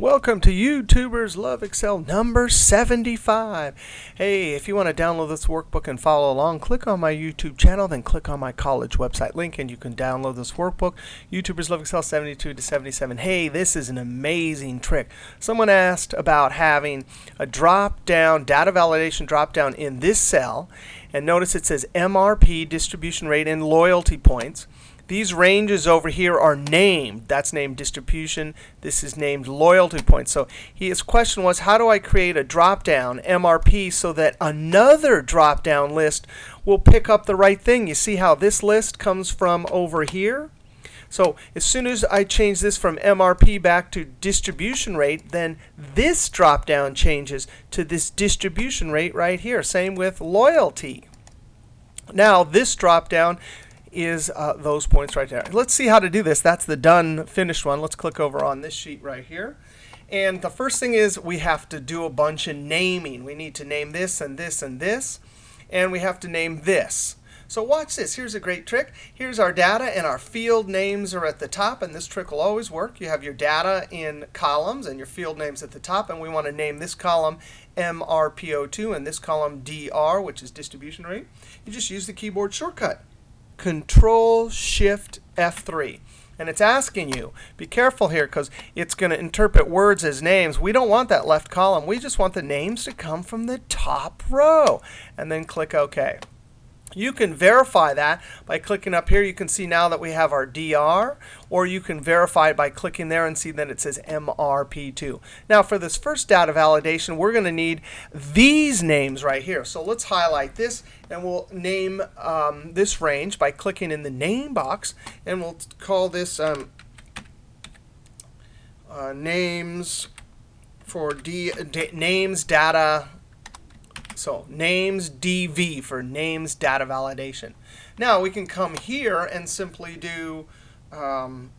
Welcome to YouTubers Love Excel number 75. Hey, if you want to download this workbook and follow along, click on my YouTube channel, then click on my college website link, and you can download this workbook. YouTubers Love Excel 72 to 77. Hey, this is an amazing trick. Someone asked about having a drop down, data validation drop down in this cell, and notice it says MRP, distribution rate, and loyalty points. These ranges over here are named. That's named distribution. This is named loyalty points. So his question was, how do I create a drop-down MRP so that another drop-down list will pick up the right thing? You see how this list comes from over here? So as soon as I change this from MRP back to distribution rate, then this drop-down changes to this distribution rate right here. Same with loyalty. Now this drop-down is uh, those points right there. Let's see how to do this. That's the done, finished one. Let's click over on this sheet right here. And the first thing is we have to do a bunch of naming. We need to name this and this and this. And we have to name this. So watch this. Here's a great trick. Here's our data, and our field names are at the top. And this trick will always work. You have your data in columns and your field names at the top. And we want to name this column MRPO2 and this column DR, which is distribution rate. You just use the keyboard shortcut. Control Shift F3. And it's asking you, be careful here because it's going to interpret words as names. We don't want that left column. We just want the names to come from the top row. And then click OK. You can verify that by clicking up here. You can see now that we have our DR. Or you can verify it by clicking there and see that it says MRP2. Now for this first data validation, we're going to need these names right here. So let's highlight this. And we'll name um, this range by clicking in the name box. And we'll call this um, uh, names for D, names data so names DV for names data validation. Now we can come here and simply do um,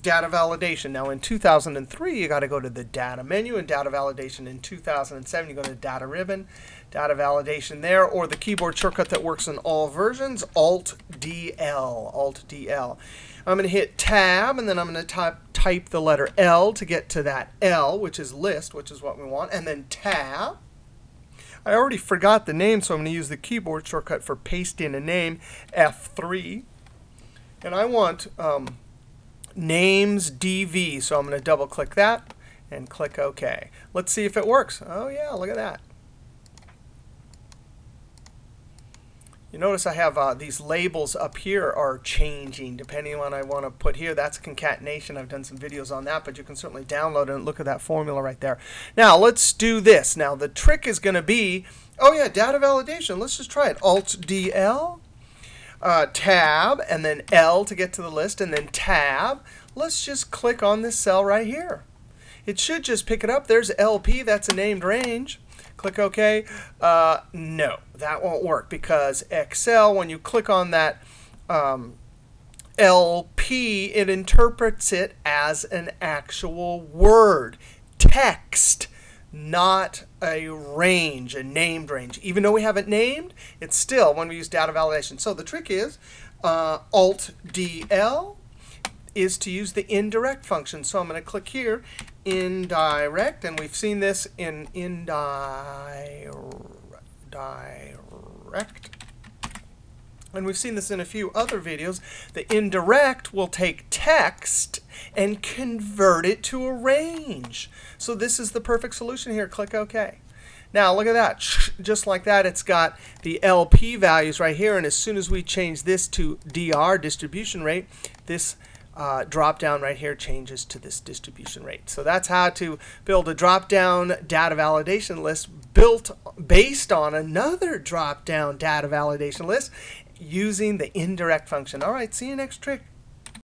data validation. Now in 2003, you got to go to the data menu and data validation. In 2007, you go to data ribbon, data validation there, or the keyboard shortcut that works in all versions, Alt DL, Alt DL. I'm going to hit Tab, and then I'm going to type, type the letter L to get to that L, which is list, which is what we want, and then Tab. I already forgot the name, so I'm going to use the keyboard shortcut for paste in a name, F3. And I want um, names DV, so I'm going to double click that and click OK. Let's see if it works. Oh, yeah, look at that. You notice I have uh, these labels up here are changing depending on what I want to put here. That's concatenation. I've done some videos on that, but you can certainly download and look at that formula right there. Now let's do this. Now the trick is going to be, oh yeah, data validation. Let's just try it. Alt DL, uh, tab, and then L to get to the list, and then tab. Let's just click on this cell right here. It should just pick it up. There's LP. That's a named range. Click OK. Uh, no, that won't work because Excel, when you click on that um, LP, it interprets it as an actual word, text, not a range, a named range. Even though we have it named, it's still when we use data validation. So the trick is uh, Alt DL is to use the indirect function. So I'm going to click here, indirect. And we've seen this in indirect. And we've seen this in a few other videos. The indirect will take text and convert it to a range. So this is the perfect solution here. Click OK. Now look at that. Just like that, it's got the LP values right here. And as soon as we change this to DR, distribution rate, this uh, drop down right here changes to this distribution rate. So that's how to build a drop down data validation list built based on another drop down data validation list using the indirect function. All right, see you next trick.